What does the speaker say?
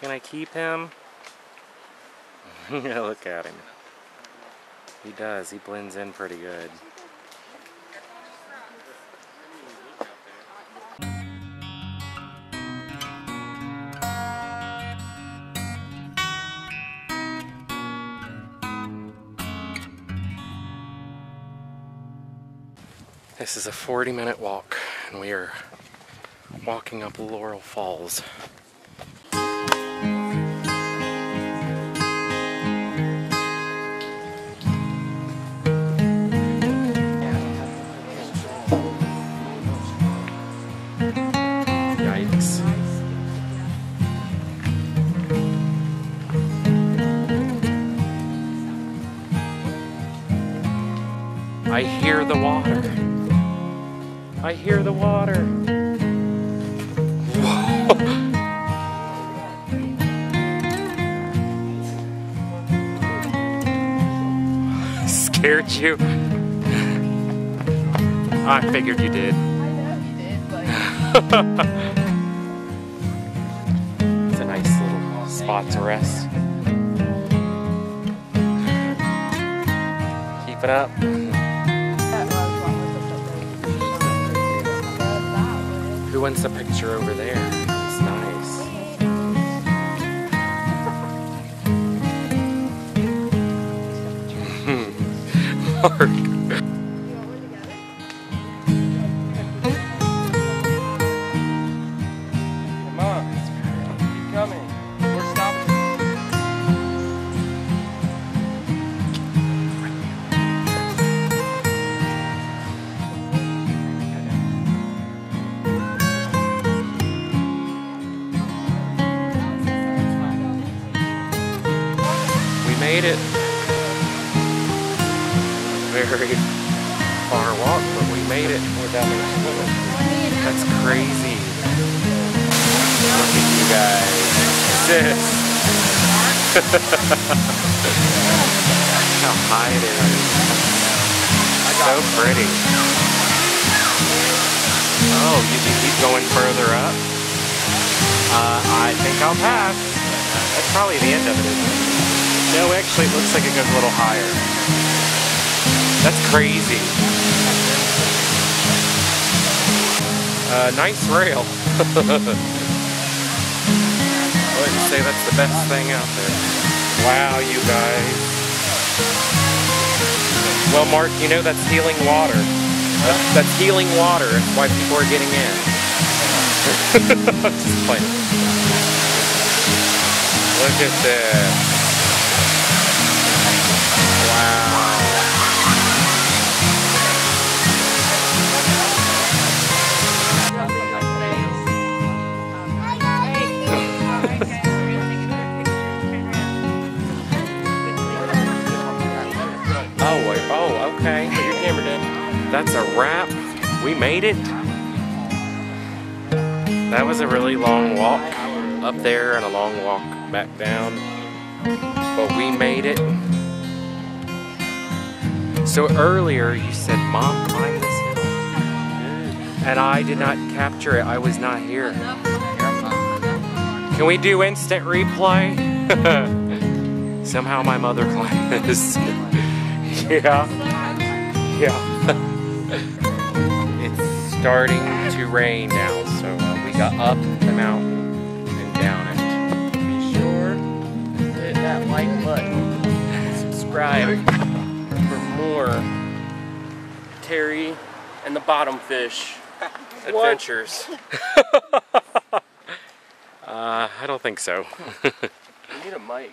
Can I keep him? yeah, look at him. He does. He blends in pretty good. This is a 40 minute walk, and we are walking up Laurel Falls. I hear the water. I hear the water. Scared you? I figured you did. I know you did, but It's a nice little spot to rest. Keep it up. Who wants a picture over there? It's nice. Mark. Made it. Very far walk, but we made it. That's crazy. Look at you guys. Sis. How high it is. So pretty. Oh, you can keep going further up? Uh, I think I'll pass. That's probably the end of it? No, actually, it looks like it goes a little higher. That's crazy. Uh, nice rail. I wouldn't say that's the best thing out there. Wow, you guys. Well, Mark, you know that's healing water. That's, that's healing water. That's why people are getting in. Just playing. Look at this. Oh, oh, okay. Put your camera down. That's a wrap. We made it. That was a really long walk up there and a long walk back down. But we made it. So earlier you said, Mom, climb this hill. And I did not capture it. I was not here. Can we do instant replay? Somehow my mother climbed this. yeah. Yeah. it's starting to rain now, so uh, we got up the mountain and down it. And the bottom fish adventures. Uh, I don't think so. We need a mic.